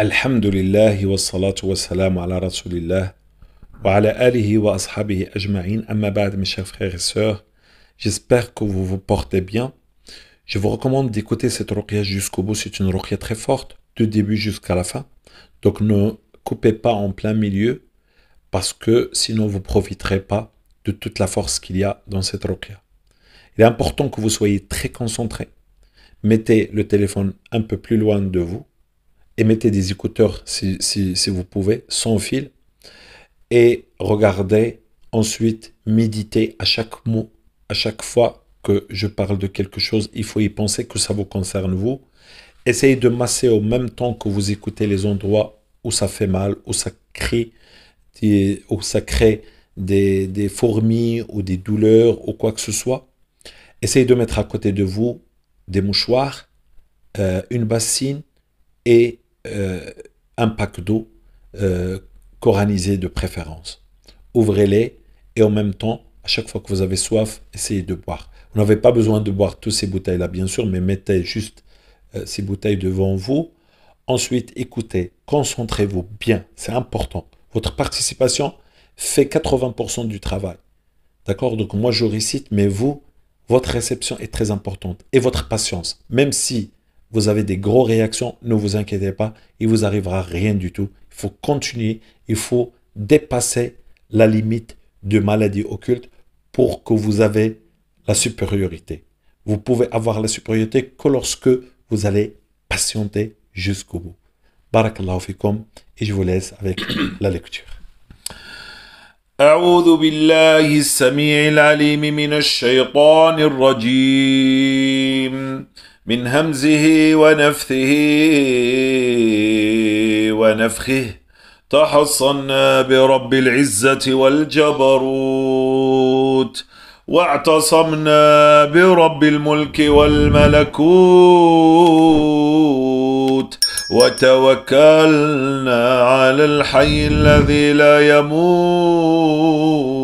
Alhamdulillah wa salatu wa salam ala rasulillah wa ala alihi wa ashabihi ajma'in. Amma ba'd mes chers frères et sœurs j'espère que vous vous portez bien. Je vous recommande d'écouter cette ruqya jusqu'au bout. C'est une ruqya très forte du début jusqu'à la fin. Donc ne coupez pas en plein milieu parce que sinon vous profiterez pas de toute la force qu'il y a dans cette ruqya. Il est important que vous soyez très concentré mettez le téléphone un peu plus loin de vous et mettez des écouteurs si, si, vous pouvez, sans fil, et regardez ensuite, méditez à chaque mot, à chaque fois que je parle de quelque chose, il faut y penser que ça vous concerne vous. Essayez de masser au même temps que vous écoutez les endroits où ça fait mal, où ça crée, où ça crée des, des fourmis ou des douleurs ou quoi que ce soit. Essayez de mettre à côté de vous des mouchoirs, euh, une bassine et un pack d'eau euh, coranisé de préférence. Ouvrez-les et en même temps, à chaque fois que vous avez soif, essayez de boire. Vous n'avez pas besoin de boire toutes ces bouteilles-là, bien sûr, mais mettez juste euh, ces bouteilles devant vous. Ensuite, écoutez, concentrez-vous bien, c'est important. Votre participation fait 80% du travail. D'accord? Donc moi, je récite, mais vous, votre réception est très importante. Et votre patience, même si vous avez des grosses réactions, ne vous inquiétez pas, il vous arrivera rien du tout. Il faut continuer, il faut dépasser la limite de maladie occulte pour que vous avez la supériorité. Vous pouvez avoir la supériorité que lorsque vous allez patienter jusqu'au bout. Barakallahu fikum et je vous laisse avec la lecture. أعوذ بالله السميع العليم من الشيطان الرجيم من همزه ونفثه ونفخه. تحصنا برب العزة والجبروت. واعتصمنا برب الملك والملكوت. وتوكلنا على الحي الذي لا يموت.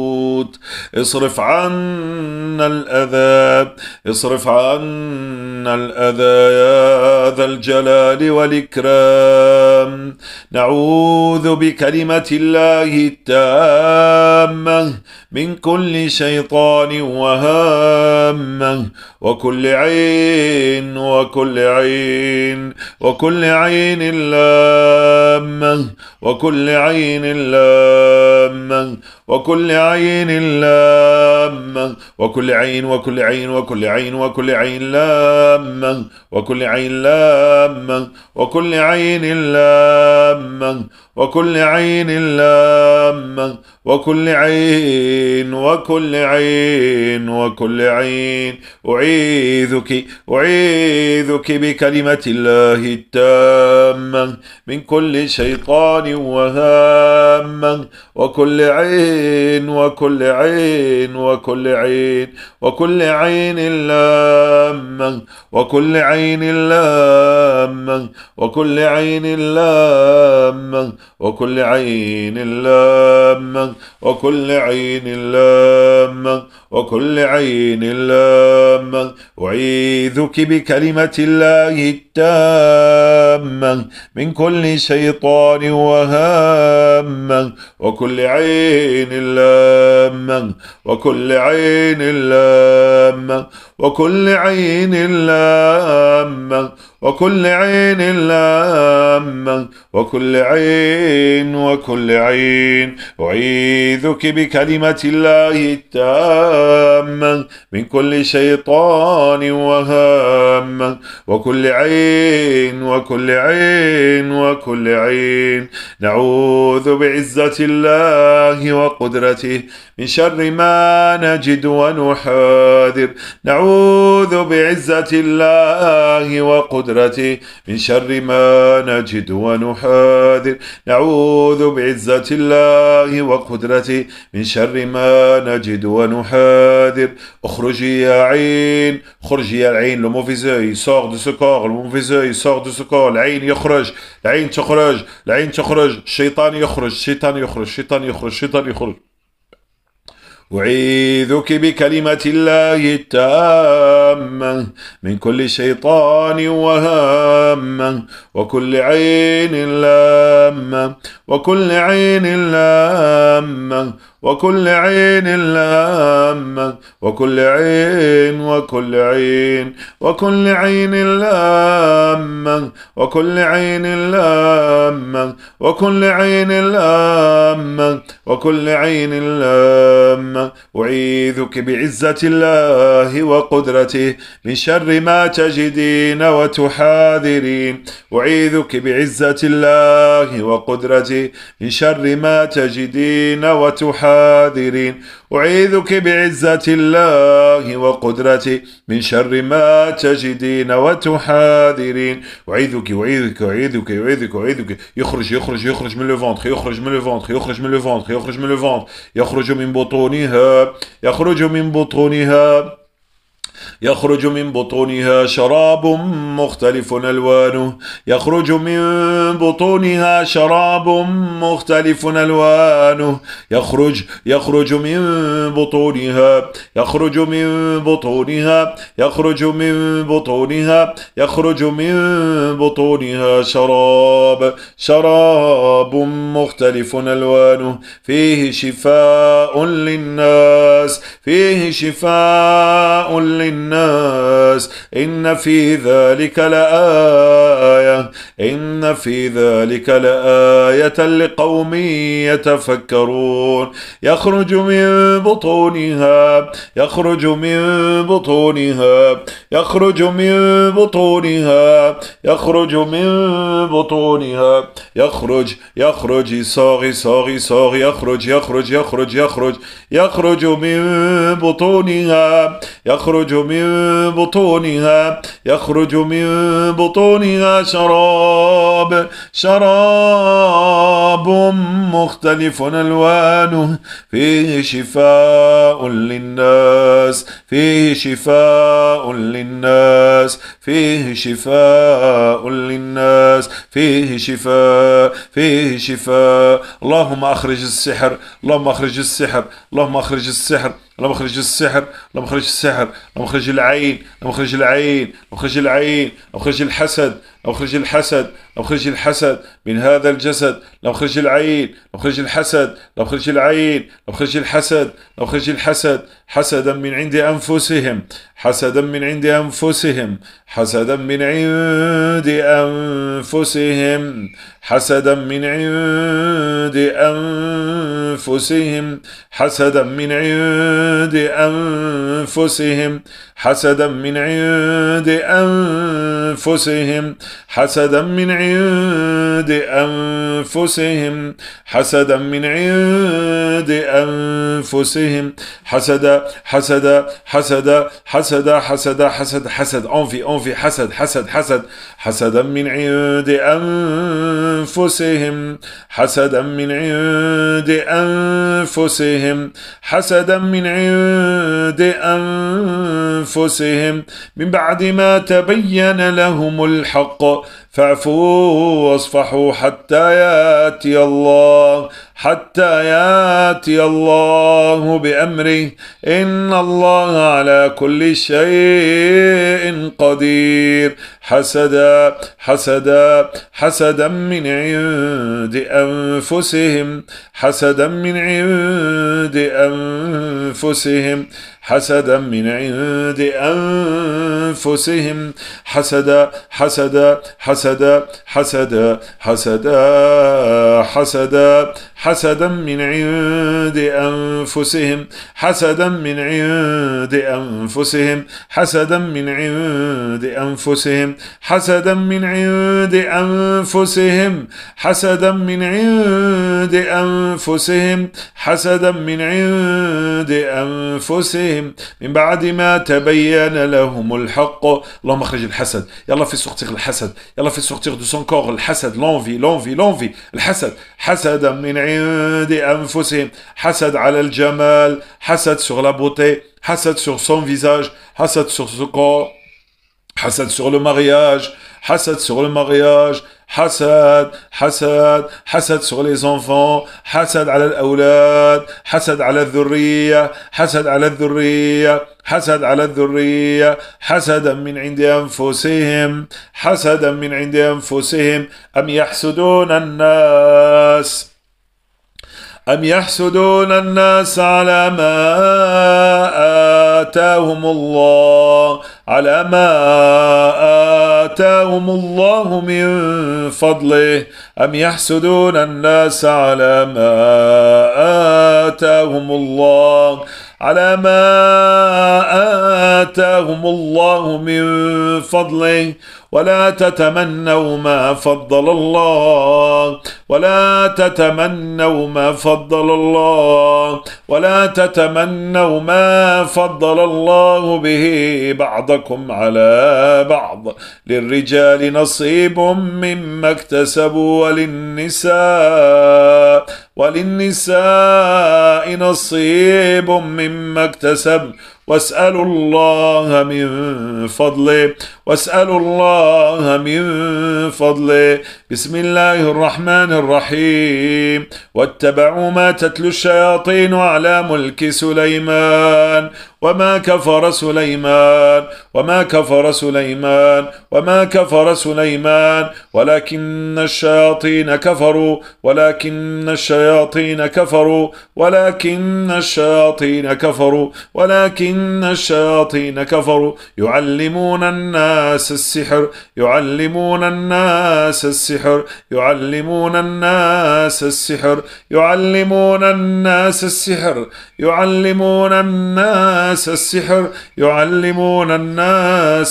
اصرف عنا الأذى اصرف عنا الأذى يا ذا الجلال والإكرام. نعوذ بكلمة الله التامة من كل شيطان وهامة وكل عين وكل عين وكل عين لامة وكل عين لامة وكل عين لامة. وكل عين وكل عين وكل عين وكل عين لامة. وكل عين لامة وكل عين لامة. وكل عين لامة وكل عين وكل عين وكل عين. أعيذك أعيذك بكلمة الله التامة. من كل شيطان وهامة. وكل عين وكل عين وكل عين وكل عين لامة وكل عين لامة وكل عين لامة وكل عين لامة وكل عين لامة وكل عين لامة. أعيذك بكلمة الله التامة. من كل شيطان وهامة. وكل عين لامة. وكل عين لامة. وكل عين لامة. وكل عين لامة وكل عين وكل عين. أعيذك بكلمة الله التامة من كل شيطان وهامة. وكل عين وكل عين وكل عين. نعوذ بعزة الله وقدرته من شر ما نجد ونحاذر. نعوذ بعزة الله وقدرته من شر ما نجد ونحاذر. نعوذ بعزة الله وقدرته من شر ما نجد ونحاذر. اخرجي يا عين خرجي يا العين le mauvais œil sort de ce corps le ce corps العين يخرج العين تخرج العين تخرج الشيطان يخرج الشيطان يخرج الشيطان يخرج الشيطان يخرج. أعيذك بكلمة الله التامة من كل شيطان وهامة. وكل عين لامة وكل عين لامة وكل عين لامة وكل عين وكل عين وكل عين لامة وكل عين لامة وكل عين لامة وكل عين لامة. أعيذك بعزة الله وقدرته من شر ما تجدين وتحاذرين. أعيذك بعزة الله وقدرته من شر ما تجدين وتحاذرين. أعيذك بعزة الله وقدرته من شر ما تجدين وتحاذرين. أعيذك أعيذك أعيذك أعيذك أعيذك. يخرج يخرج يخرج من الفونتر يخرج من الفونتر يخرج من الفونتر يخرج من الفونتر يخرج من بطونها يخرج من بطونها. يخرج من بطونها شراب مختلف ألوانه. يخرج من بطونها شراب مختلف ألوانه. يخرج يخرج من بطونها يخرج من بطونها يخرج من بطونها يخرج من بطونها شراب شراب مختلف ألوانه. فيه شفاء للناس فيه شفاء للناس الناس إن في ذلك لآية إن في ذلك لآية لقوم يتفكرون يخرج من بطونها يخرج من بطونها يخرج من بطونها يخرج من بطونها يخرج يخرج صاغي صاغي صاغي يخرج يخرج يخرج يخرج يخرج من بطونها يخرج من بطونها يخرج من بطونها شراب شراب مختلف ألوانه فيه شفاء للناس فيه شفاء للناس فيه شفاء للناس فيه شفاء فيه شفاء. اللهم أخرج السحر اللهم أخرج السحر اللهم أخرج السحر. اللهم اخرج السحر اللهم اخرج السحر اللهم اخرج العين اللهم اخرج العين اللهم اخرج العين اللهم اخرج الحسد لو خرج الحسد لو خرج الحسد من هذا الجسد لو خرج العين لو خرج الحسد لو خرج العين لو خرج الحسد لو خرج الحسد. حسدا من عند أنفسهم حسدا من عند أنفسهم حسدا من عند أنفسهم حسدا من عند أنفسهم حسدا من عند أنفسهم. حسدا من عند أنفسهم حسدا من عند أنفسهم حسدا من عند أنفسهم حسدا حسدا حسدا حسدا حسدا حسد حسد أنفي أنفي حسد حسد حسد حسدا من عند أنفسهم حسدا من عند أنفسهم حسدا من عند أنفسهم. من بعد ما تبين لهم الحق فاعفوا واصفحوا حتى ياتي الله حتى ياتي الله بأمره. إن الله على كل شيء قدير. حسدا حسدا حسدا من عند أنفسهم. حسدا من عند أنفسهم. حسدا من عند أنفسهم. حسدا حسدا حسدا حسدا حسدا حسدا. حسدا من عند أنفسهم. حسدا من عند أنفسهم. حسدا من عند أنفسهم. حسدا من عند أنفسهم. حسدا من عند أنفسهم. حسدا من عند أنفسهم. من بعد ما تبين لهم الحق. اللهم اخرج الحسد. يلا في sortir الحسد. يلا في sortir de son corps. الحسد l'envie l'envie l'envie. الحسد. حسدا من عند أنفسهم. حسد على الجمال. حسد sur la beauté. حسد sur son visage. حسد sur ce corps. حسد sur le mariage حسد sur le mariage حسد حسد حسد sur les enfants حسد على الأولاد حسد على الذرية حسد على الذرية حسد على الذرية حسدا من عند أنفسهم حسدا من عند أنفسهم. أم يحسدون الناس؟ أم يحسدون الناس على ما آتاهم الله؟ على ما آتاهم الله من فضله. أم يحسدون الناس على ما آتاهم الله؟ على ما آتاهم الله من فضله. ولا تتمنوا ما فضل الله. ولا تتمنوا ما فضل الله. ولا تتمنوا ما فضل الله به بعضكم على بعض للرجال نصيب مما اكتسبوا وللنساء وللنساء نصيب مما اكتسب. واسألوا الله من فضله واسألوا الله من فضله. بسم الله الرحمن الرحيم. واتبعوا ما تتلو الشياطين على ملك سليمان وما كفر سليمان. وما كفر سليمان وما كفر سليمان ولكن الشياطين كفروا ولكن الشياطين كفروا ولكن الشياطين كفروا ولكن الشياطين كفروا يعلمون الناس السحر يعلمون الناس السحر يعلمون الناس السحر يعلمون الناس السحر يعلمون الناس السحر يعلمون الناس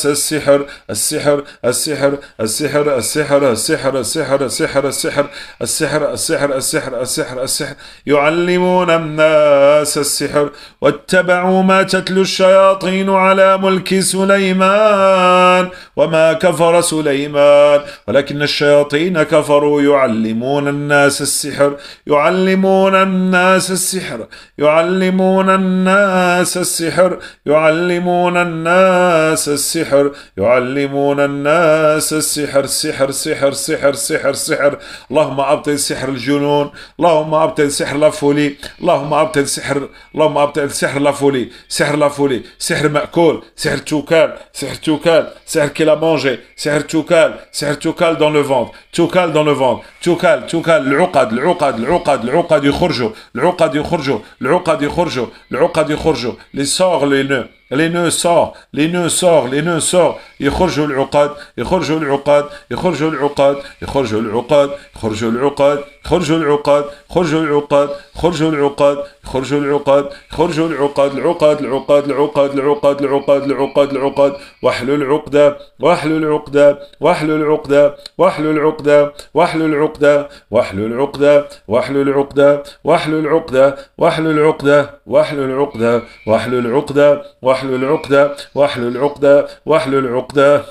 السحر السحر السحر السحر السحر السحر السحر السحر السحر السحر السحر السحر السحر السحر يعلمون الناس السحر واتبعوا ما تتلو الشياطين على ملك سليمان وما كفر سليمان ولكن الشياطين كفروا يعلمون الناس السحر يعلمون الناس السحر يعلمون الناس السحر يعلمون الناس السحر يعلمون الناس السحر سحر سحر سحر سحر سحر اللهم أبطل سحر الجنون اللهم أبطل سحر لافولي اللهم أبطل سحر اللهم أبطل سحر لافولي سحر لافولي سحر مأكول سحر توكال سحر توكال سحر qu'il a mangé. C'est Tchoukal, c'est Tchoukal dans le ventre. Tchoukal dans le ventre. Tchoukal, Tchoukal, l'Uqad, l'Uqad, l'Uqad, l'Uqad du Khurjo, l'Uqad du Khurjo, l'Uqad du Khurjo, l'Uqad du Khurjo. Les sorts, les nœuds. Les nœuds sortent les nœuds sortent les nœuds sortent يخرجوا العقد يخرجوا العقد يخرجوا العقد يخرجوا العقد يخرجوا العقد يخرجوا العقد يخرجوا العقد يخرجوا العقد يخرجوا العقد يخرجوا العقد العقد العقد العقد العقد العقد العقد العقد واحلل العقدة واحلل العقدة واحلل العقدة واحلل العقدة واحلل العقدة واحلل العقدة واحلل العقدة واحلل العقدة واحلل العقدة واحلل العقدة واحلل العقدة واحلل عقدة واحلل عقدة واحلل عقدة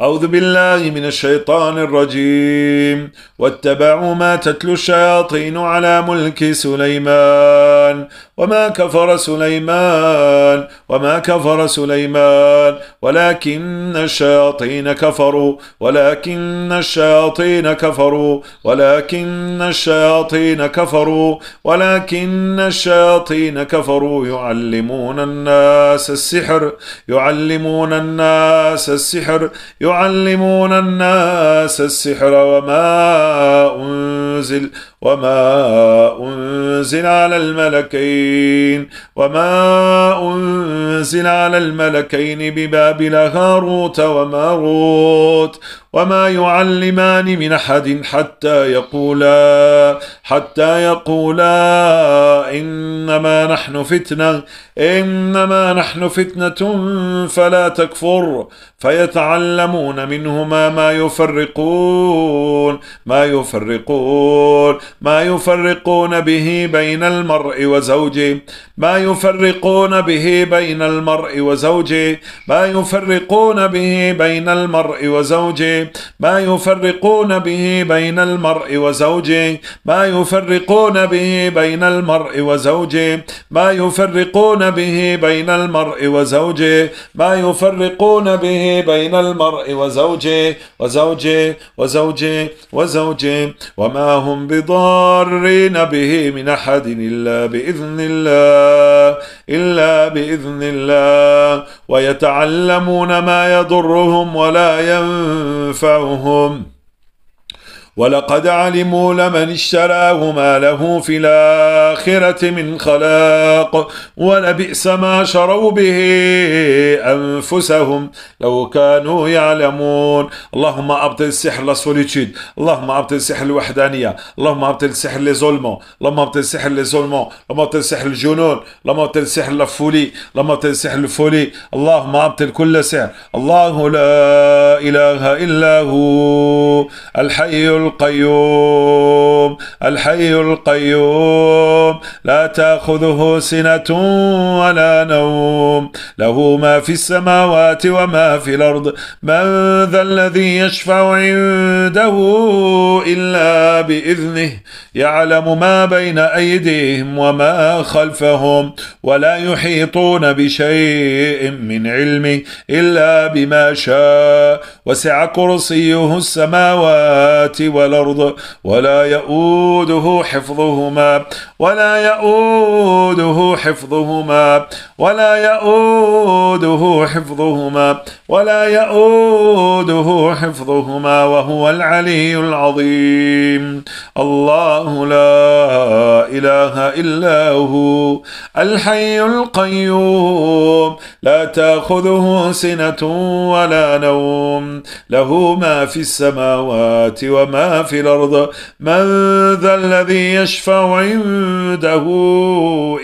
أعوذ بالله من الشيطان الرجيم. واتبعوا ما تتلو الشياطين على ملك سليمان. وما كفر سليمان. وما كفر سليمان. ولكن الشياطين كفروا. ولكن الشياطين كفروا. ولكن الشياطين كفروا. ولكن الشياطين كفروا. يعلمون الناس السحر. يعلمون الناس السحر. يعلمون الناس السحر وما أنزل وما أنزل على الملكين وما أنزل على الملكين ببابل هاروت وماروت وما يعلمان من أحد حتى يقولا حتى يقولا إنما نحن فتنة إنما نحن فتنة فلا تكفر فيتعلمون منهما ما يفرقون ما يفرقون ما يفرقون به بين المرء وزوجه. ما يفرقون به بين المرء وزوجه ما يفرقون به بين المرء وزوجه ما يفرقون به بين المرء وزوجه ما يفرقون به بين المرء وزوجه ما يفرقون به بين المرء وزوجه ما يفرقون به بين المرء وزوجه وزوجه وزوجه وزوجه وما هم بضارين به من أحد إلا بإذن الله. إلا بإذن الله. ويتعلمون ما يضرهم ولا ينفعهم. ولقد علموا لمن اشتراه ما له في الآخرة من خلاق ولبئس ما شروا به أنفسهم لو كانوا يعلمون. اللهم أبطل السحر لا اللهم أبطل السحر الوحدانية. اللهم أبطل السحر لي اللهم أبطل السحر لي اللهم أبطل السحر الجنون. اللهم أبطل السحر لفولي اللهم أبطل السحر الفولي اللهم أبطل كل سحر. الله لا إله إلا هو الحي القيوم الحي القيوم لا تأخذه سنة ولا نوم. له ما في السماوات وما في الأرض. من ذا الذي يشفع عنده إلا بإذنه؟ يعلم ما بين أيديهم وما خلفهم ولا يحيطون بشيء من علمه إلا بما شاء. وسع كرسيه السماوات والأرض ولا يؤوده حفظهما ولا يؤوده حفظهما ولا يؤوده حفظهما ولا يؤوده حفظهما وهو العلي العظيم. الله لا إله إلا هو الحي القيوم. لا تأخذه سنة ولا نوم. له ما في السماوات وما في الأرض. من ذا الذي يشفع عنده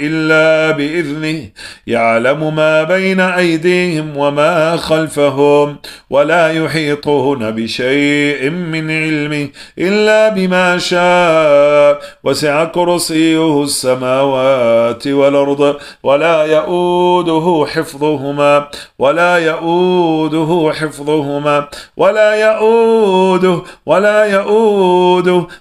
إلا بإذنه يعلم ما بين أيديهم وما خلفهم ولا يحيطون بشيء من علمه إلا بما شاء. وسع كرسيه السماوات والأرض ولا يؤوده حفظهما ولا يؤوده حفظهما ولا يؤوده ولا يؤوده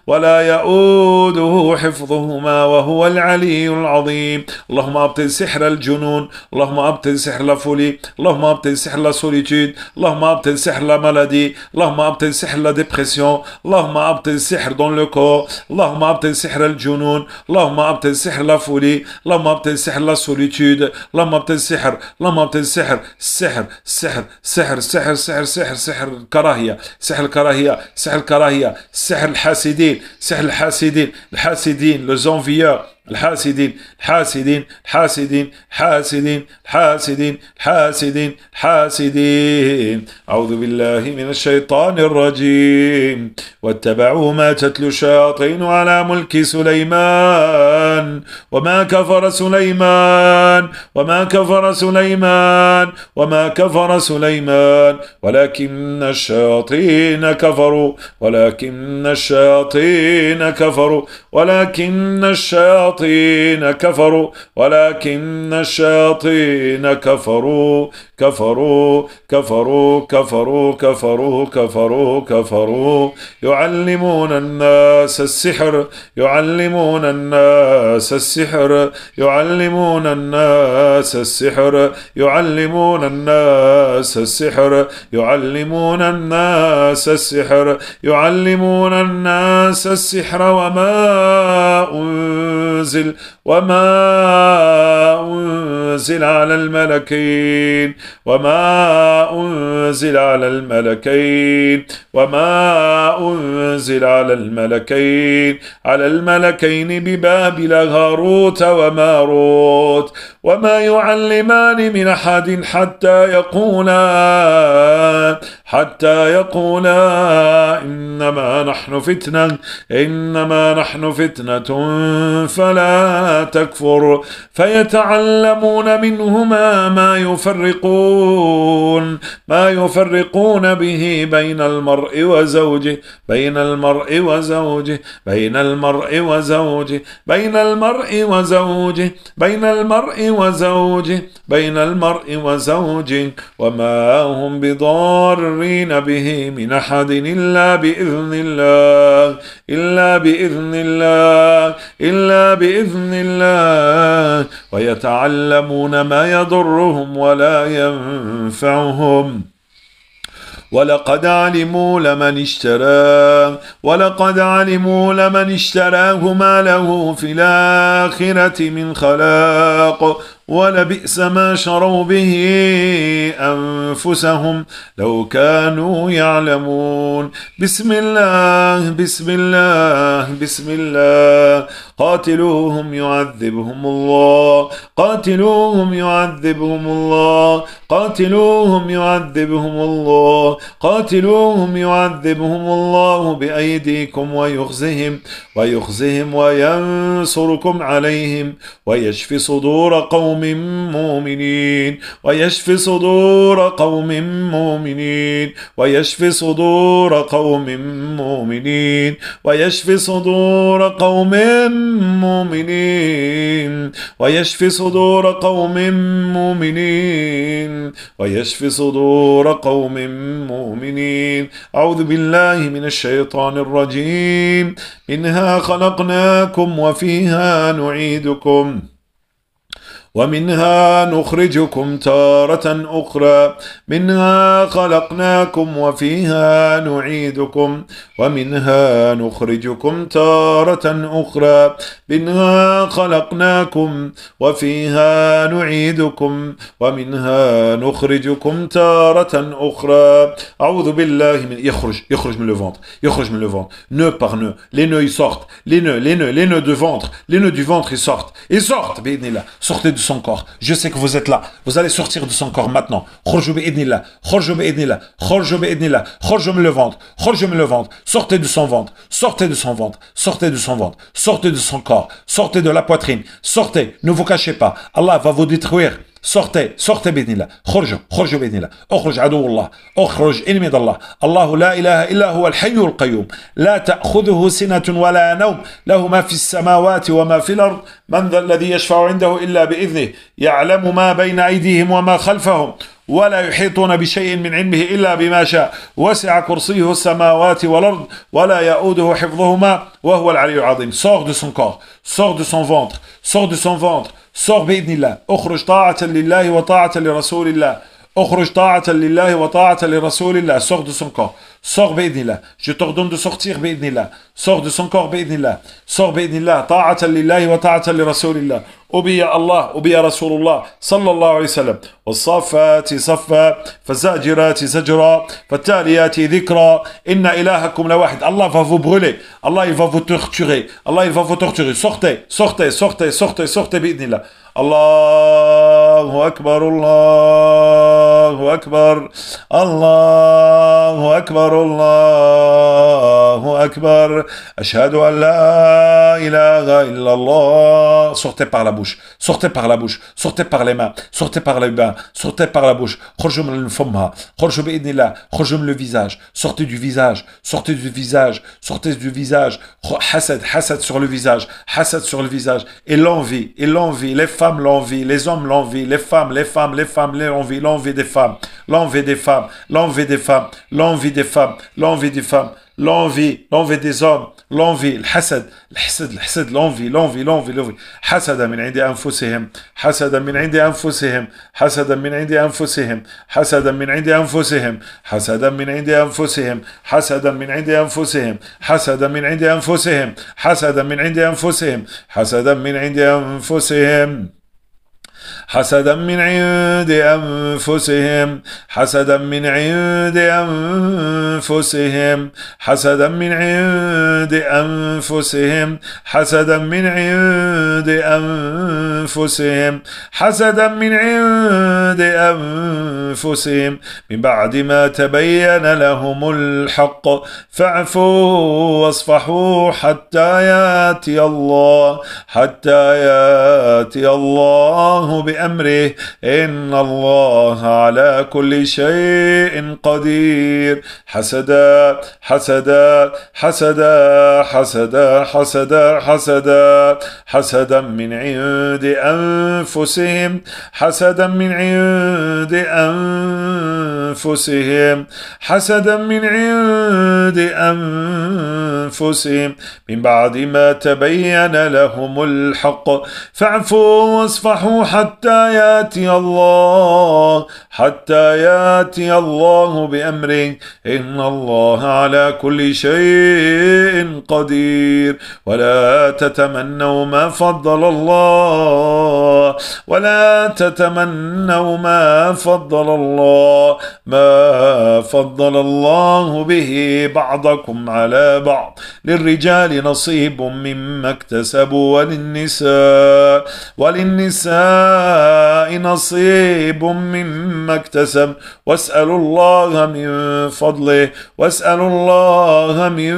ولا يؤوده حفظهما وهو العلي العظيم اللهم أبطل سحر الجنون اللهم أبطل سحر folie اللهم أبطل سحر solitude اللهم أبطل سحر maladie اللهم أبطل سحر dépression اللهم أبطل سحر dans le corps اللهم أبطل سحر الجنون اللهم أبطل سحر folie اللهم أبطل سحر solitude اللهم أبطل سحر اللهم أبطل سحر سحر سحر سحر سحر سحر سحر سحر الكراهية سحر الكراهية سحر الكراهية سحر الحاسدين سحر الحاسدين الحاسدين لو زونفيور الحاسدين الحاسدين الحاسدين الحاسدين الحاسدين الحاسدين الحاسدين. أعوذ بالله من الشيطان الرجيم. واتبعوا ما تتلو الشياطين على ملك سليمان. وما كفر سليمان وما كفر سليمان وما كفر سليمان. ولكن الشياطين كفروا ولكن الشياطين كفروا ولكن الشياطين كفروا ولكن الشياطين كفروا. كفروا كفروا كفروا كفروا كفروا كفروا. يعلمون الناس السحر يعلمون الناس السحر يعلمون الناس السحر يعلمون الناس السحر يعلمون الناس السحر يعلمون الناس السحر وما أنزل وما أنزل. على الملكين وما أنزل على الملكين وما أنزل على الملكين على الملكين ببابل هاروت وماروت وما يعلمان من أحد حتى يقولا حتى يقولا إنما نحن فتنة إنما نحن فتنة فلا تكفر فيتعلمون يتعلمون منهما ما يفرقون ما يفرقون به بين المرء وزوجه بين المرء وزوجه بين المرء وزوجه بين المرء وزوجه بين المرء وزوجه بين المرء وزوجه. وما هم بضارين به من أحد إلا بإذن الله إلا بإذن الله إلا بإذن الله. ويتعلمون ما يضرهم ولا ينفعهم. ولقد علموا لمن اشتراه ولقد علموا لمن اشتراه ما له في الآخرة من خلاق. ولبئس ما شروا به أنفسهم لو كانوا يعلمون. بسم الله بسم الله بسم الله. قاتلوهم يعذبهم الله قاتلوهم يعذبهم الله قاتلوهم يعذبهم الله قاتلوهم يعذبهم الله بأيديكم ويخزهم ويخزهم وينصركم عليهم ويشفي صدور قوم مؤمنين ويشفي صدور قوم مؤمنين ويشفي صدور قوم مؤمنين ويشفي صدور قوم مؤمنين ويشفي صدور قوم مؤمنين ويشفي صدور قوم مؤمنين. أعوذ بالله من الشيطان الرجيم منها خلقناكم وفيها نعيدكم. ومنها نخرجكم تارة أخرى منها خلقناكم وفيها نعيدكم ومنها نخرجكم تارة أخرى منها خلقناكم وفيها نعيدكم ومنها نخرجكم تارة أخرى. أعوذ بالله من يخرج يخرج من le يخرج من le ventre. Nœud par nœud les nœuds ils sortent. Les nœuds les nœuds les nœuds de ventre. Les nœuds du ventre ils sortent. Ils sortent sortez du son corps. Je sais que vous êtes là. Vous allez sortir de son corps maintenant. le ventre. le ventre. Sortez de son ventre. Sortez de son ventre. Sortez de son ventre. Sortez de son corps. Sortez de la poitrine. Sortez. Ne vous cachez pas. Allah va vous détruire. Sortez sortez بإذن الله. خرجوا خرجوا بإذن الله. أخرج عدو الله أخرج انمي الله. الله لا إله إلا هو الحي القيوم. لا تأخذه سنة ولا نوم. له ما في السماوات وما في الأرض. من ذا الذي يشفع عنده إلا بإذنه. يعلم ما بين أيديهم وما خلفهم. ولا يحيطون بشيء من علمه إلا بما شاء. وسع كرسيه السماوات والأرض. ولا يؤوده حفظهما. وهو العلي العظيم. Sort de son corps. Sort de son ventre. Sort de son ventre. Sors بإذن الله. اخرج طاعة لله وطاعة لرسول الله. اخرج طاعة لله وطاعة لرسول الله. sors de son sors الله je t'ordonne de sortir الله sors de son corps الله sors بإذن الله طاعة لله وطاعة لرسول الله أبي الله أبي رسول الله صلى الله عليه وسلم والصافات صفا فالزاجرات زجرا فالتاليات ذكرا إن إلهكم لواحد الله va vous brûler. Allah il va vous torturer. Allah il va vous torturer. Sortez sortez sortez sortez sortez الله الله أكبر الله أكبر الله أكبر الله أكبر أشهد أن لا إله إلا الله sortez par la bouche sortez par la bouche sortez par les mains sortez par les mains sortez par la bouche خرجوا من فمها خرجوا بإذن الله خرجوا من le visage sortez du visage sortez du visage sortez du visage حسد حسد sur le visage حسد sur le visage et l'envie et l'envie les femmes femmes l'envie, les hommes l'envie, les femmes, les femmes, les femmes l'envie, l'envie des femmes, l'envie des femmes, l'envie des femmes, l'envie des femmes, L'envie des femmes, l'envie, l'envie des hommes, l'envie, الحسد الحسد الحسد l'envie l'envie l'envie l'envie. حسدا من عند أنفسهم حسدا من عند أنفسهم حسدا من عند أنفسهم حسدا من عند أنفسهم حسدا من عند أنفسهم حسدا من عند أنفسهم حسدا من عند أنفسهم حسدا من عند أنفسهم حسدا من عند أنفسهم حسدا من عند أنفسهم حسدا من عند أنفسهم حسدا من عند أنفسهم حسدا من عند أنفسهم حسدا من عند أنفسهم. من بعد ما تبين لهم الحق فاعفوا واصفحوا حتى ياتي الله حتى ياتي الله بأمره إن الله على كل شيء قدير. حسدا حسدا حسدا حسدا حسدا حسدا حسدا من عند أنفسهم حسدا من عند أنفسهم. حسدا من عند أنفسهم. من بعد ما تبين لهم الحق فاعفوا واصفحوا حتى يأتي الله. حتى ياتي الله بأمره. إن الله على كل شيء قدير. ولا تتمنوا ما فضل الله. ولا تتمنوا ما فضل الله. ما فضل الله به بعضكم على بعض. للرجال نصيب مما اكتسبوا وللنساء. وللنساء نصيب مما اكتسب. واسألوا الله من فضله واسألوا الله من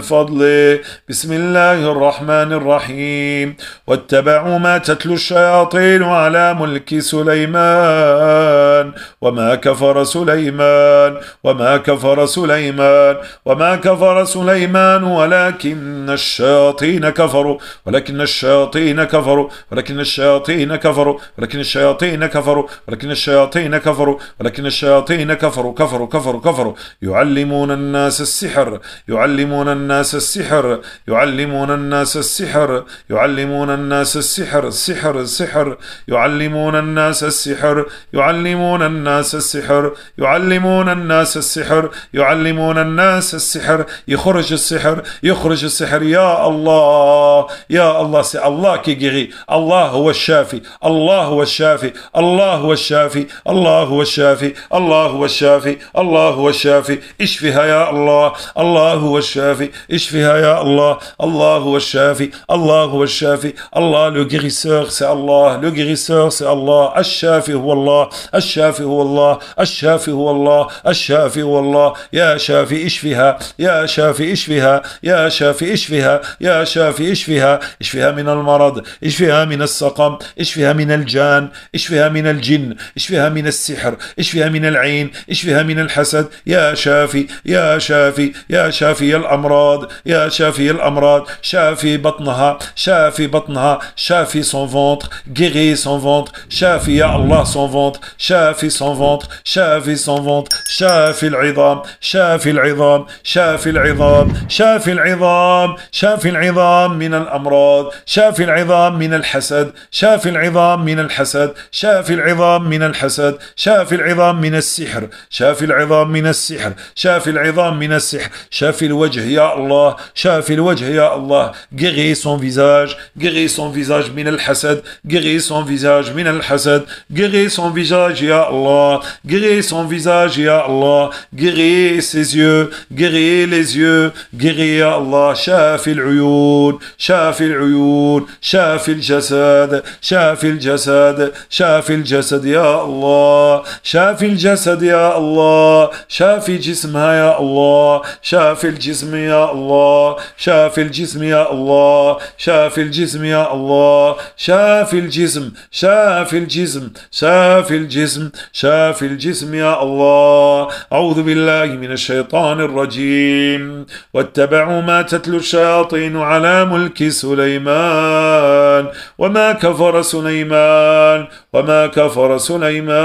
فضله. بسم الله الرحمن الرحيم. واتبعوا ما تتلو الشياطين على ملك سليمان. وما كفر سليمان وما كفر سليمان وما كفر سليمان ولكن الشياطين كفروا. ولكن الشياطين كفروا. ولكن الشياطين كفروا. ولكن الشياطين كفروا. ولكن الشياطين كفروا ولكن الشياطين كفروا كفروا كفروا كفروا. يعلمون الناس السحر يعلمون الناس السحر يعلمون الناس السحر يعلمون الناس السحر السحر السحر يعلمون الناس السحر يعلمون الناس السحر يعلمون الناس السحر يعلمون الناس السحر. يخرج السحر يخرج السحر. يا الله يا الله الله كي الله هو الشافي الله هو الشافي الله هو الشافي. الله هو الشافي الله هو الشافي الله هو الشافي. اشفها يا الله الله هو الشافي. اشفها يا الله الله هو الشافي الله هو الشافي. الله le guérisseur c'est Allah. Le guérisseur c'est Allah. الشافي هو الله الشافي هو الله الشافي هو الله الشافي هو الله. يا شافي اشفها يا شافي اشفها يا شافي اشفها يا شافي اشفها. اشفها من المرض اشفها من السقم اشفها من الجان اشفها من الجن اشفها من السحر اشفها من العين اشفها من الحسد؟ يا شافي يا شافي يا شافي الأمراض يا شافي الأمراض شافي بطنها شافي بطنها شافي son ventre guéris son ventre شافي يا الله son ventre شافي son ventre شافي son ventre شافي العظام شافي العظام شافي العظام شافي العظام شافي العظام من الأمراض شافي العظام من الحسد شافي العظام من الحسد شافي العظام من الحسد. شافي العظام من السحر شافي العظام من السحر شافي العظام من السحر شافي الوجه يا الله شافي الوجه يا الله. guéris son visage guéris son visage من الحسد guéris son visage من الحسد guéris son visage يا الله. guéris son visage يا الله. guéris ses yeux guéris les yeux. يا الله. شافي العيون شافي العيون شافي الجسد شافي الجسد شافي الجسد يا الله. شافي الجسد يا الله. شافي جسمها يا الله. شافي الجسم يا الله. شافي الجسم يا الله. شافي الجسم يا الله. شافي الجسم. شافي الجسم. شافي الجسم. شافي الجسم يا الله. أعوذ بالله من الشيطان الرجيم. واتبعوا ما تتلو الشياطين على ملك سليمان. وما كفر سليمان. وما كفر سليمان.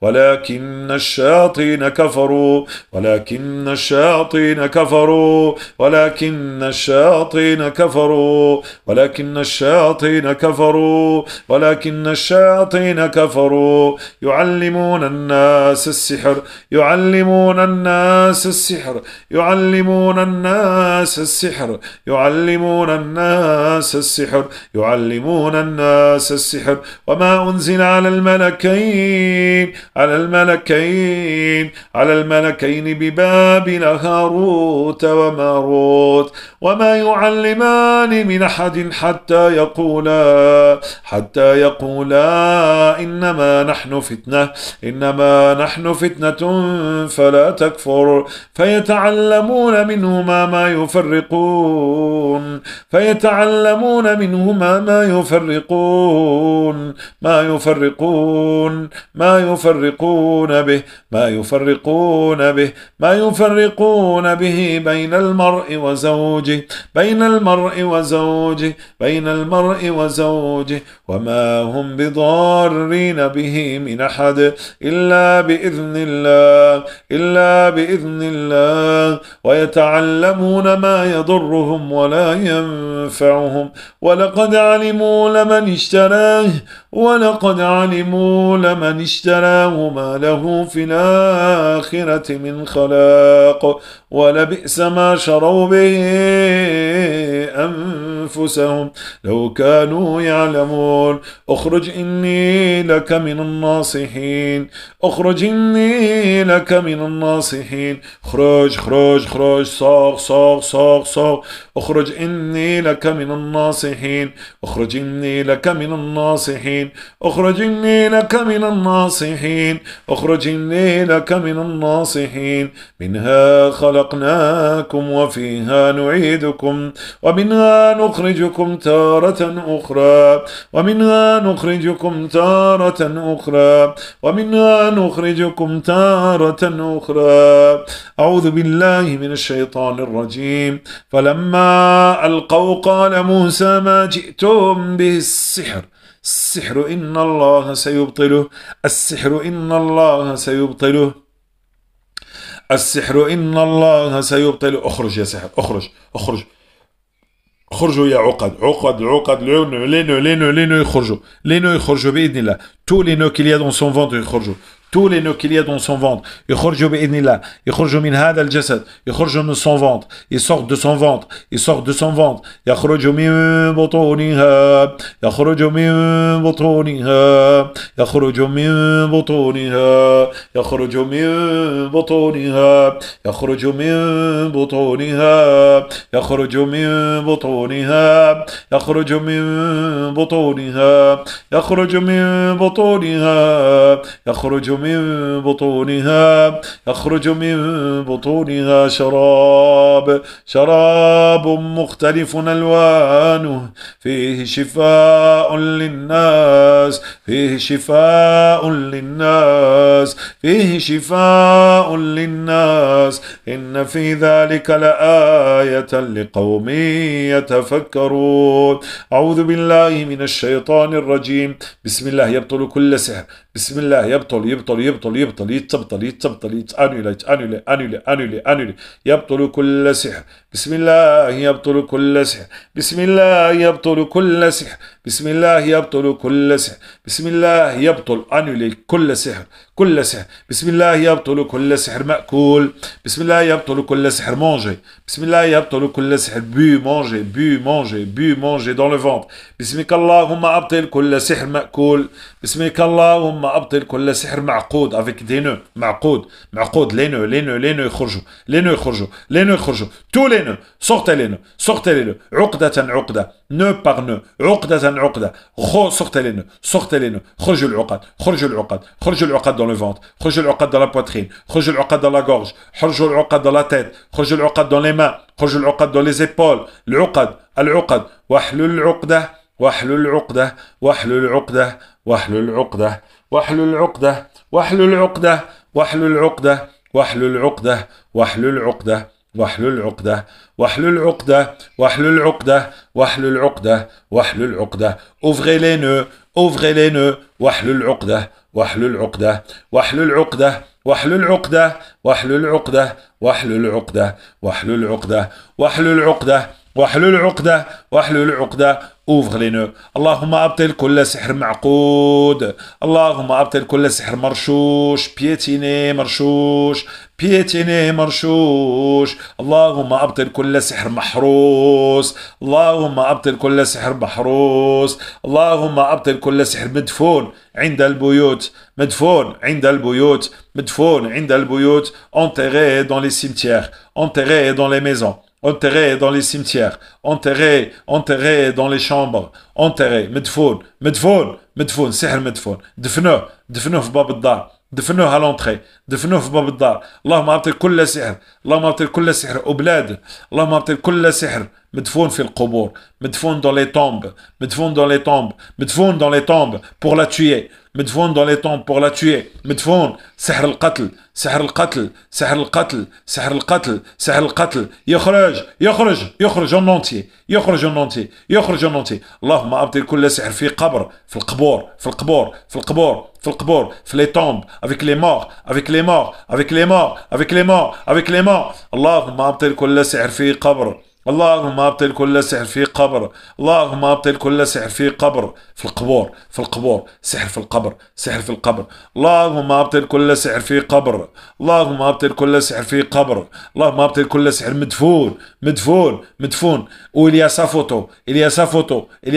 ولكن الشياطين كفروا ولكن الشياطين كفروا ولكن الشياطين كفروا ولكن الشياطين كفروا ولكن الشياطين كفروا. يعلمون الناس السحر يعلمون الناس السحر يعلمون الناس السحر يعلمون الناس السحر يعلمون الناس السحر. وما أنزل على الملكين على الملكين على الملكين ببابل هاروت وماروت. وما يعلمان من أحد حتى يقولا حتى يقولا إنما نحن فتنة إنما نحن فتنة فلا تكفر. فيتعلمون منهما ما يفرقون فيتعلمون منهما ما يفرقون ما يفرقون. ما يفرقون به ما يفرقون به ما يفرقون به بين المرء وزوجه بين المرء وزوجه بين المرء وزوجه وما هم بضارين به من أحد إلا بإذن الله إلا بإذن الله. ويتعلمون ما يضرهم ولا ينفعهم. ولقد علموا لمن اشتراه ولقد علموا لمن اشتراه ما له في الآخرة من خلاق ولبئس ما شروا به أنفسهم لو كانوا يعلمون. أخرج إني لك من الناصحين. أخرج إني لك من الناصحين. خرج خرج خرج صاغ صاغ صاغ صاغ. أخرج إني لك من الناصحين. أخرج إني لك من الناصحين. أخرج إني لك من الناصحين. أخرج إني لك من الناصحين. منها خلقناكم وفيها نعيدكم. ومنها نخرجكم تارة أخرى ومنها نخرجكم تارة أخرى ومنها نخرجكم تارة أخرى. أعوذ بالله من الشيطان الرجيم. فلما ألقوا قال موسى ما جئتم به السحر. السحر إن الله سيبطله. السحر إن الله سيبطله. السحر إن الله سيبطل اخرج يا سحر اخرج اخرج. les nœuds tous les nœuds qu'il y a dans son ventre tous les nœuds qu'il y a dans son ventre. من son ventre ils sortent de son ventre ils sortent de son ventre يخرج من بطونها من بطونها يخرج من بطونها شراب. شراب مختلف ألوانه فيه شفاء للناس فيه شفاء للناس فيه شفاء للناس. إن في ذلك لآية لقوم يتفكرون. أعوذ بالله من الشيطان الرجيم. بسم الله يبطل كل سحر. بسم الله يبطل يبطل يبطل يبطل يتبطل يتبطل يت annulé يت annulé annulé annulé annulé يبطل كل سحر. بسم الله يبطل كل سحر. بسم الله يبطل كل سحر. بسم الله يبطل كل سحر. بسم الله يبطل annulé كل سحر. كل سحر. بسم الله يبطل كل سحر مأكول. بسم الله يبطل كل سحر mangé بسم الله يبطل كل سحر bu mangé bu mangé bu mangé le ventre. بسمك اللهم أبطل كل سحر مأكول. بسمك اللهم أبطل كل سحر معقود avec des nœuds. معقود. معقود. les nœuds les nœuds les nœuds يخرجوا les nœuds يخرجوا les nœuds يخرجوا tous les nœuds. sortez les nœuds. sortez les nœuds. عقدة عقدة. nœud par nœud. عقدة عقدة. sortez les nœuds. sortez les nœuds. خرجوا العقد. خرجوا العقد. خرجوا العقد dans le ventre خرجوا العقد dans la poitrine خرجوا العقد dans la gorge خرجوا العقد dans la tête خرجوا العقد dans les mains خرجوا العقد dans les épaules العقد العقد واحلل العقدة واحلل العقدة واحلل العقدة واحلل العقدة واحلل العقدة واحلل العقدة واحلل العقدة واحلل العقدة واحلل العقدة واحلل العقدة واحلل العقدة واحلل العقدة واحلل العقدة واحلل العقدة ouvrez les nœuds ouvrez les nœuds واحلل العقدة واحلل عقدة واحلل عقدة واحلل عقدة واحلل عقدة واحلل عقدة واحلل عقدة واحلل عقدة. واحلل العقدة واحلل العقدة أوفغ لي نو اللهم أبطل كل سحر معقود. اللهم أبطل كل سحر مرشوش. بيتيني مرشوش. بيتيني مرشوش. اللهم أبطل كل سحر محروس. اللهم أبطل كل سحر محروس. اللهم أبطل كل سحر مدفون عند البيوت. مدفون عند البيوت. مدفون عند البيوت. Enterré dans les cimetières. Enterré dans les maisons. Enterré dans les cimetières, enterré, enterré dans les chambres, enterré, مدفون, مدفون, مدفون, سحر مدفون, دفنوه, دفنوه في باب الدار, دفنوه على l'entrée, دفنوه في باب الدار, اللهم ابطل كل سحر, اللهم ابطل كل سحر وبلاد, اللهم ابطل كل سحر مدفون في القبور مدفون دون لي تومب مدفون dans les tombes مدفون dans les tombes pour la tuer مدفون dans les tombes pour la tuer مدفون سحر القتل سحر القتل سحر القتل سحر القتل سحر القتل يخرج يخرج يخرج en entier يخرج en entier يخرج en entier اللهم ابطل كل سحر في قبر في القبور في القبور في القبور في القبور في les tombes avec les morts avec les morts avec les morts avec les morts avec les morts اللهم ابطل كل سحر في قبر. اللهم ابطل كل سحر في قبر. اللهم ابطل كل سحر في قبر. في القبور في القبور. سحر في القبر سحر في القبر. اللهم ابطل كل سحر في قبر. اللهم ابطل كل سحر في قبر. اللهم ابطل كل سحر مدفون مدفون مدفون.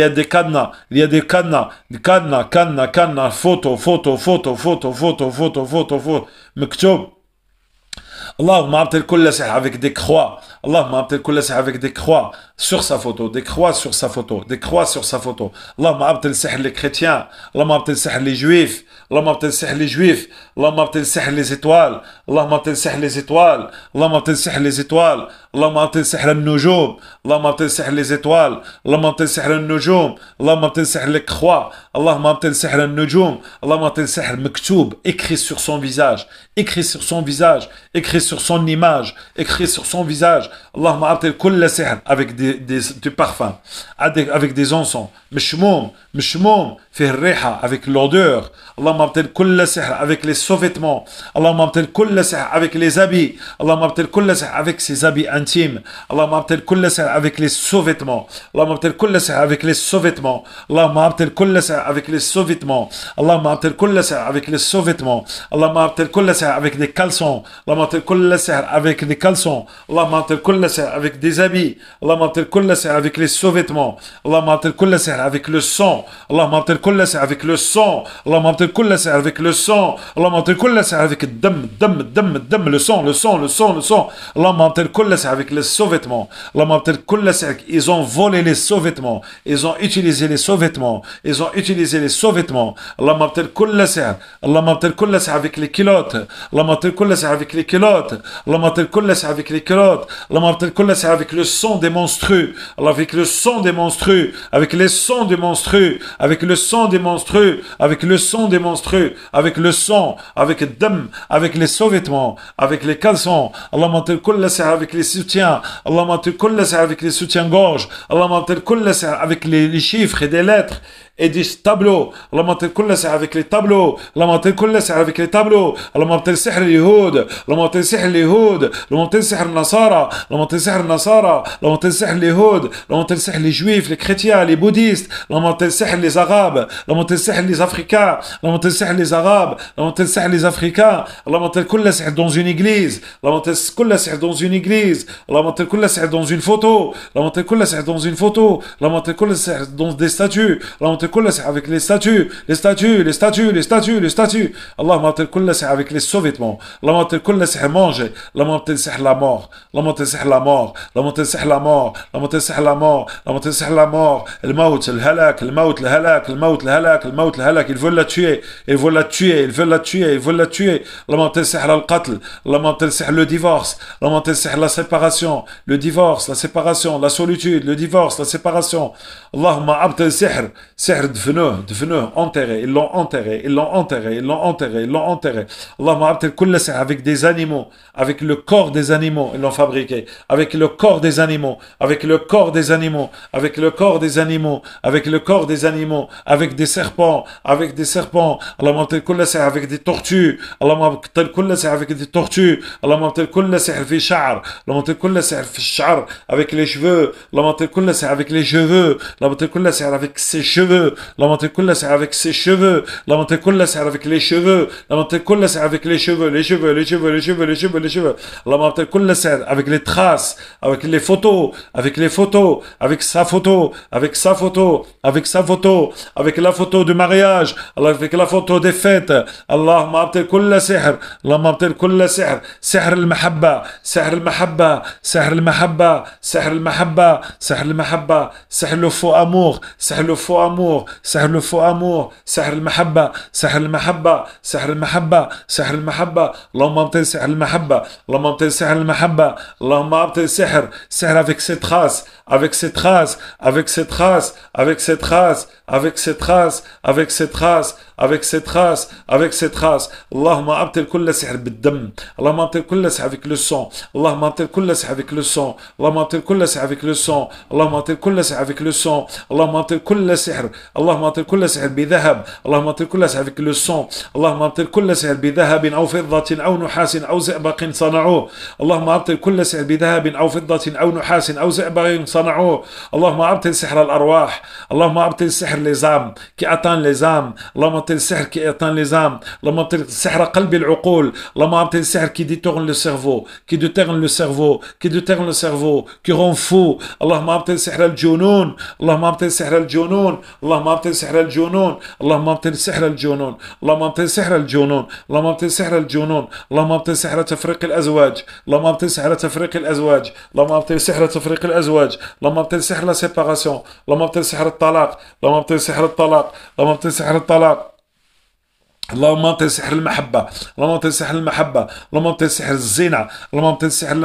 a des cadenas il y a des cadenas cadenas cadenas cadenas photo photo photo photo photo photo photo photo مكتوب. اللهم ابطل كل سحر. avec des croix اللهم ما كل ساعه فيك ديك خوا sur sa photo, des croix sur sa photo, des croix sur sa photo. Allahumma abdel sihr les chrétiens, Allahumma abdel sihr les juifs, Allahumma abdel sihr les juifs, Allahumma abdel sihr les étoiles, Allahumma abdel sihr les étoiles, Allahumma abdel sihr les étoiles, Allahumma abdel sihr al-nujum, Allahumma abdel sihr les étoiles, Allahumma abdel sihr al-nujum, Allahumma abdel sihr les croix, Allahumma abdel sihr al-nujum, Allahumma abdel sihr maktoub, écrit sur son visage, écrit sur son visage, écrit sur son image, écrit sur son visage, Allahumma abdel kulla sihr, avec des des, des, du parfum, avec des encens, mshmoum, mshmoum, ferreha, avec l'odeur, Allah m'abtel kulla avec les sous-vêtements, Allah m'abtel kulla avec les habits, Allah m'abtel kulla avec ses habits intimes, Allah m'abtel kulla avec les sous-vêtements, Allah m'abtel kulla avec les sous-vêtements, Allah m'abtel kulla avec les sous-vêtements, Allah m'abtel kulla avec les sous-vêtements, Allah m'abtel kulla avec des caleçons, Allah m'abtel kulla avec des caleçons, Allah m'abtel kulla avec des habits, Allah Coulasser avec les sauvêtements, la mâtelle coulasser avec le sang, la mâtelle coulasser avec le sang, la mâtelle coulasser avec le sang, la mâtelle coulasser avec dum, dum, dum, dum, le sang, le sang, le sang, le sang, la mâtelle coulasser avec les sauvêtements, la mâtelle coulasser avec, ils ont volé les sauvêtements, ils ont utilisé les sauvêtements, ils ont utilisé les sauvêtements, la mâtelle coulasser, la mâtelle coulasser avec les culottes, la mâtelle coulasser avec les culottes, la mâtelle coulasser avec les culottes, la mâtelle coulasser avec les culottes, la mâtelle coulasser avec le sang des monstres avec le sang des monstrueux, avec les sons des monstrueux, avec le sang des monstrueux, avec le sang des monstrueux, avec le sang, avec dam, avec les sous-vêtements, avec les caleçons. Allah avec les soutiens. Allah avec les soutiens-gorge. Allah avec les chiffres et des lettres. Et des tableaux اللهم ابطل كل سحر avec les tableaux اللهم ابطل كل سحر avec les tableaux اللهم ابطل سحر اليهود اللهم ابطل سحر اليهود اللهم ابطل سحر النصارى اللهم ابطل سحر النصارى اللهم ابطل سحر اليهود اللهم ابطل سحر les juifs les chrétiens les bouddhistes اللهم ابطل سحر les arabes اللهم ابطل سحر les africains اللهم ابطل سحر les arabes اللهم ابطل سحر les africains اللهم ابطل كل سحر dans une église اللهم ابطل كل سحر dans une église اللهم ابطل كل سحر dans une photo اللهم ابطل كل سحر dans une photo اللهم ابطل كل سحر dans des statues اللهم ابطل كل سحر avec les statues les statues les statues les statues les statues اللهم ابطل كل سحر avec les sous-vêtements اللهم ابطل كل سحر manger اللهم ابطل سحر la mort اللهم ابطل سحر la mort اللهم ابطل سحر la mort اللهم ابطل سحر la mort اللهم ابطل سحر la mort الموت الهلاك الموت الهلاك الموت الهلاك الموت الهلاك ils veulent la tuer ils veulent la tuer ils veulent la tuer ils veulent la tuer اللهم ابطل سحر القتل اللهم ابطل سحر le divorce اللهم ابطل سحر la séparation le divorce la séparation la solitude le divorce la séparation اللهم ابطل سحر سحر دفنوه دفنوه enterré ils l'ont enterré ils l'ont enterré ils l'ont enterré ils l'ont enterré اللهم ابطل كل سحر avec des animaux avec le corps des animaux ils l'ont fabriqué avec le corps des animaux avec le corps des animaux avec le corps des animaux avec le corps des animaux avec des serpents avec des serpents اللهم ابطل كل سحر avec des tortues اللهم ابطل كل سحر avec des tortues اللهم ابطل كل سحر في شعر اللهم ابطل كل سحر في الشعر avec les cheveux اللهم ابطل كل سحر avec les cheveux اللهم ابطل كل سحر avec ses cheveux Cheveux كل سحر avec ses cheveux كل سحر avec les cheveux كل سحر avec les cheveux les cheveux les cheveux les cheveux les cheveux les cheveux كل سحر avec les traces avec les photos avec les photos avec sa photo avec sa photo avec sa photo avec la photo du mariage avec la photo des fêtes اللهم اعطي كل سحر اللهم اعطي كل سحر سحر المحبة سحر المحبة سحر المحبة سحر المحبة سحر المحبة سحر le faux amour سحر le faux امور سحر الوفاء امور سحر المحبه سحر المحبه سحر المحبه سحر المحبه اللهم ابطل سحر المحبه اللهم ابطل سحر المحبه اللهم ابطل سحر سحر avec ses traces avec ses traces avec ses traces avec ses traces avec ses traces avec ses traces avec ses traces avec ses traces اللهم ابطل كل سحر بالدم اللهم ابطل كل سحر avec le sang اللهم ابطل كل سحر avec le sang اللهم ابطل كل سحر avec le sang اللهم ابطل كل سحر avec le sang اللهم ابطل كل سحر اللهم ابطل كل سحر بذهب اللهم ابطل كل سحر avec le sang اللهم ابطل كل سحر بذهب أو فضة أو نحاس أو زئبق صنعوه اللهم ابطل كل سحر بذهب أو فضة أو نحاس أو زئبق صنعوه اللهم ابطل سحر الارواح اللهم ابطل سحر atteint les âmes اللهم ابطل qui atteint les âmes اللهم ابطل سحر قلب العقول اللهم ابطل السحر qui détourne le cerveau qui détourne le cerveau qui détourne le cerveau qui rend fou اللهم ابطل سحر الجنون اللهم ابطل سحر الجنون اللهم ابطل سحر الجنون اللهم ابطل سحر الجنون اللهم ابطل سحر الجنون اللهم ابطل سحر الجنون اللهم ابطل سحر تفريق الازواج اللهم ابطل سحر تفريق الازواج اللهم ابطل سحر تفريق الازواج La ma ma téléphoner cette façon. Là, ma ma téléphoner le talac. Là, ma ma téléphoner le ma. اللهم ابطل سحر المحبة اللهم ابطل سحر المحبة اللهم ابطل سحر الزنا اللهم ابطل سحر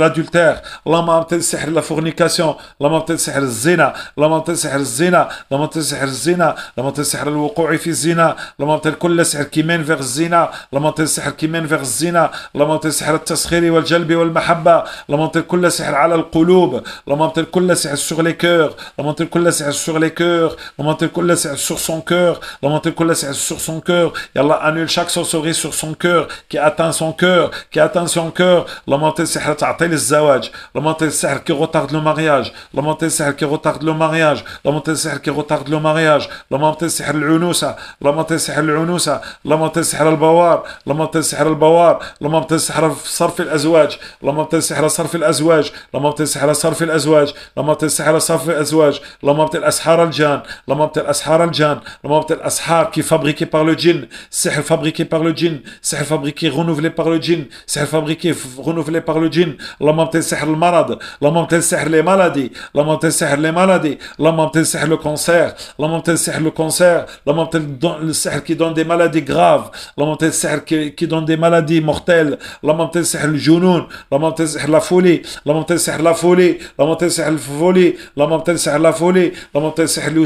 لادولتير اللهم ابطل سحر la fornication اللهم ابطل سحر الزنا اللهم ابطل سحر الزنا اللهم ابطل سحر الزنا اللهم ابطل سحر الوقوع في الزنا اللهم ابطل كل سحر qui mène vers الزنا اللهم ابطل سحر qui mène vers الزنا اللهم ابطل سحر التسخير والجلب والمحبة اللهم ابطل كل سحر على القلوب اللهم ابطل كل سحر sur les cœurs اللهم ابطل كل سحر sur les cœurs اللهم ابطل كل سحر sur son cœur اللهم ابطل كل سحر sur son cœur. Et Allah annule chaque sorcellerie sur son cœur, qui atteint son cœur, qui atteint son cœur. اللهم ابطل سحر تعطيل زواج. اللهم ابطل سحر qui retarde le mariage. اللهم ابطل سحر qui retarde le mariage. اللهم ابطل سحر qui retarde le mariage. اللهم ابطل سحر العنوسة. اللهم ابطل سحر العنوسة. اللهم ابطل سحر البوار. La montée sihr al-bawar. La montée sihr صرف الازواج. La montée sihr صرف الازواج. La montée sihr صرف الازواج. La montée sihr صرف الازواج. La montée الاسحار الجان. La montée الاسحار الجان. La montée الاسحار qui est fabriquée par le djinn. djinn, sihr fabriqué par le djinn, sihr fabriqué renouvelé par le djinn, sihr fabriqué renouvelé par le djinn, l'amam tel sihr le malade, l'amam tel sihr les maladies, l'amam tel sihr les maladies, l'amam tel sihr le cancer, l'amam tel sihr le cancer, l'amam tel le sihr qui donne des maladies graves, l'amam tel sihr qui, qui donne des maladies mortelles, l'amam tel sihr le junoun, l'amam tel sihr la folie, l'amam tel sihr la folie, l'amam tel sihr le folie, l'amam tel sihr la folie, l'amam tel sihr le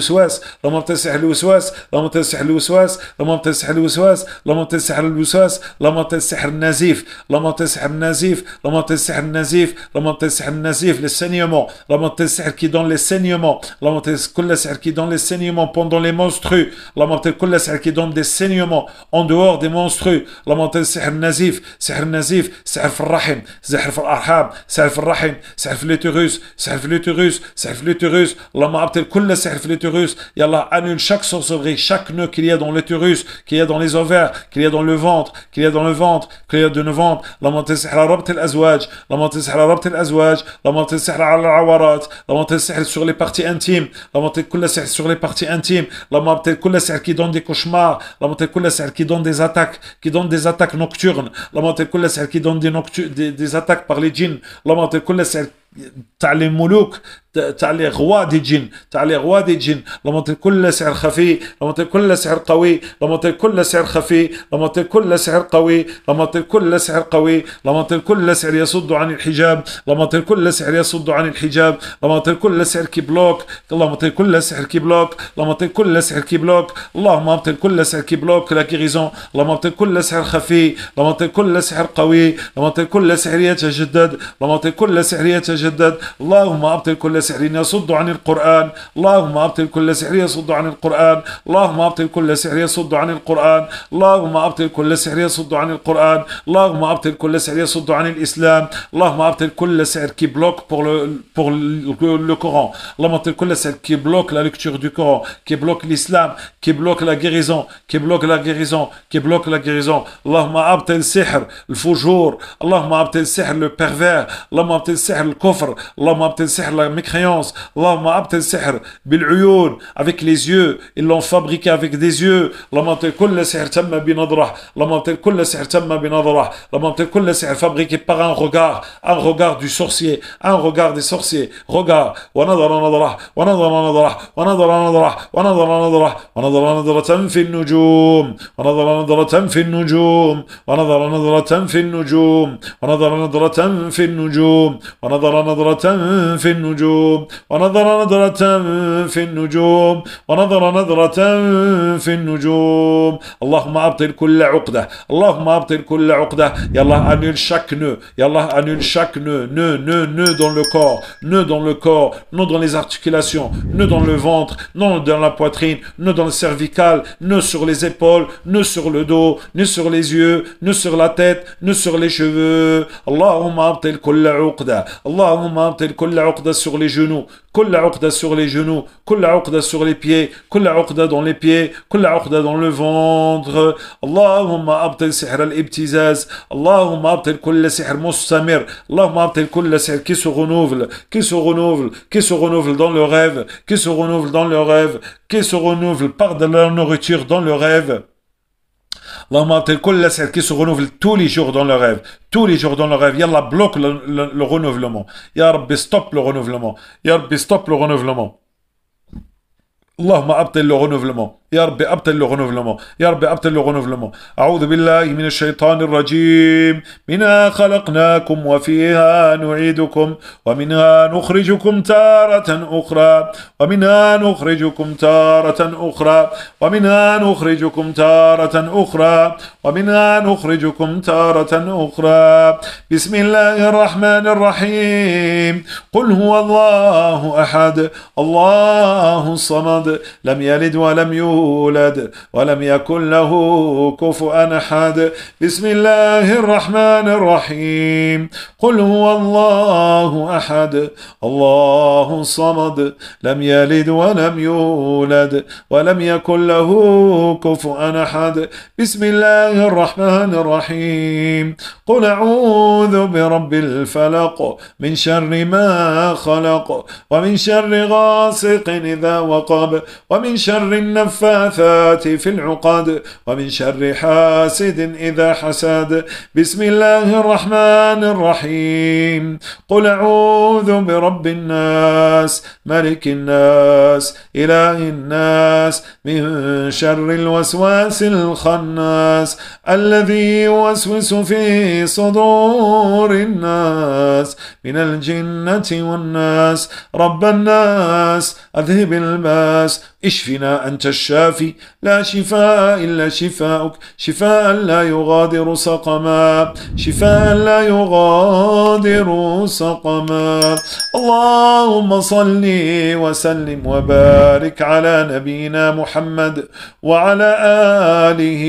l'amam tel sihr le l'amam tel sihr le l'amam tel sihr سحر الوسواس اللهم ابطل سحر الوسواس اللهم ابطل سحر النزيف اللهم ابطل سحر النزيف اللهم ابطل سحر النزيف اللهم ابطل سحر النزيف les saignements اللهم ابطل السحر qui donne les saignements اللهم ابطل كل سحر qui donne les saignements pendant les menstrues اللهم ابطل كل سحر qui donne des saignements en dehors des menstrues اللهم ابطل سحر النزيف سحر النزيف سحر في الرحم سحر في الارحام سحر في الرحم سحر في اليوتيروس سحر في اليوتيروس سحر في اليوتيروس اللهم ابطل كل سحر في اليوتيروس يلا annule chaque sorcellerie chaque nœud qu'il y a dans l'utérus qu'il y a dans les ovaires qu'il y a dans le ventre qu'il y a dans le ventre qu'il y a dans le ventre اللهم ابطل سحر ربط الازواج اللهم ابطل سحر ربط الازواج اللهم ابطل سحر على العورات اللهم ابطل سحر sur les parties intimes اللهم ابطل كل سحر sur les parties intimes اللهم ابطل كل سحر qui donne des cauchemars اللهم ابطل كل سحر qui donne des attaques qui donne des attaques nocturnes اللهم ابطل كل سحر qui donne des, noctu- des, des attaques par les djinns اللهم ابطل كل سحر تاع les ملوك تاع les rois des djinns تاع les rois des djinns اللهم كل سحر خفي اللهم كل سحر قوي اللهم كل سحر خفي اللهم كل سحر قوي اللهم كل سحر قوي اللهم كل سحر يصد عن الحجاب اللهم كل سحر يصد عن الحجاب اللهم كل سحر qui bloque اللهم كل سحر qui bloque اللهم كل سحر qui bloque اللهم ابطل كل سحر qui bloque la guérison ابطل كل سحر خفي اللهم كل سحر قوي اللهم كل سحر يتجدد اللهم كل سحر يتجدد يتجدد اللهم أبطل كل سحر يصد عن القرآن اللهم أبطل كل سحر يصد عن القرآن اللهم أبطل كل سحر يصد عن القرآن اللهم أبطل كل سحر يصد عن القرآن اللهم أبطل كل سحر يصد عن الإسلام اللهم أبطل كل سحر bloque pour le, pour le, le Coran اللهم أبطل كل سحر qui bloque la lecture du Coran qui bloque l'islam qui bloque la guérison qui bloque la guérison qui bloque la guérison اللهم أبطل سحر الفجور اللهم أبطل سحر le pervers اللهم أبطل سحر الكفر اللهم أبطل سحر la mécréance. اللهم أبطل سحر بالعيون avec les yeux. Ils l'ont fabriqué avec des yeux. اللهم كل سحر تم بنظرة اللهم كل سحر تم بنظرة اللهم كل سحر fabriqué par un regard. Un regard du sorcier. Un regard des sorciers. Regard. ونظر نظرة ونظر نظرة ونظر نظرة ونظر نظرة ونظر نظرة في النجوم ونظر نظرة في النجوم ونظر نظرة في النجوم ونظر نظرة في النجوم ونظر نظرة في النجوم ونظر نظرة في النجوم ونظر نظرة في النجوم اللهم أبطل كل عقدة اللهم أبطل كل عقدة يلا annule chaque nœud يلا annule chaque nœud nœud nœud nœud dans le corps nœud dans le corps nœud dans les articulations nœud dans le ventre nœud dans la poitrine nœud dans le cervical nœud sur les épaules nœud sur le dos nœud sur les yeux nœud sur la tête nœud sur les cheveux اللهم أبطل كل عقدة اللهم أبطل كل عقدة sur les genoux كل عقدة sur les genoux كل عقدة sur les pieds كل عقدة dans les pieds كل عقدة dans le ventre اللهم أبطل سحر الابتزاز اللهم أبطل كل سحر مستمر اللهم أبطل كل سحر qui se renouvelle qui se renouvelle qui se renouvelle dans le rêve qui se renouvelle dans le rêve qui se renouvelle par de la nourriture dans le rêve qui se renouvelle tous les jours dans le rêve. Tous les jours dans le rêve. يا الله bloque le, le, le renouvellement. يا ربي، stop le renouvellement. يا ربي، stop le renouvellement. اللهم ابطل le renouvellement. يا ربي ابطل le renouvellement يا ربي ابطل le renouvellement أعوذ بالله من الشيطان الرجيم. منها خلقناكم وفيها نعيدكم ومنها نخرجكم تارة أخرى ومنها نخرجكم تارة أخرى ومنها نخرجكم تارة أخرى ومنها نخرجكم تارة أخرى. بسم الله الرحمن الرحيم. قل هو الله أحد الله الصمد لم يلد ولم يولد. يولد ولم يكن له كفؤا أحد. بسم الله الرحمن الرحيم. قل هو الله أحد. الله الصمد لم يلد ولم يولد ولم يكن له كفؤا أحد. بسم الله الرحمن الرحيم. قل أعوذ برب الفلق من شر ما خلق ومن شر غاسق إذا وقب ومن شر النفاثات النفاثات في العقد ومن شر حاسد إذا حسد. بسم الله الرحمن الرحيم. قل أعوذ برب الناس ملك الناس إله الناس من شر الوسواس الخناس الذي يوسوس في صدور الناس من الجنة والناس. رب الناس أذهب الباس اشفنا أنت الشافي لا شفاء إلا شفاءك شفاء لا يغادر سقما. شفاء لا يغادر سقما. اللهم صل وسلم وبارك على نبينا محمد وعلى آله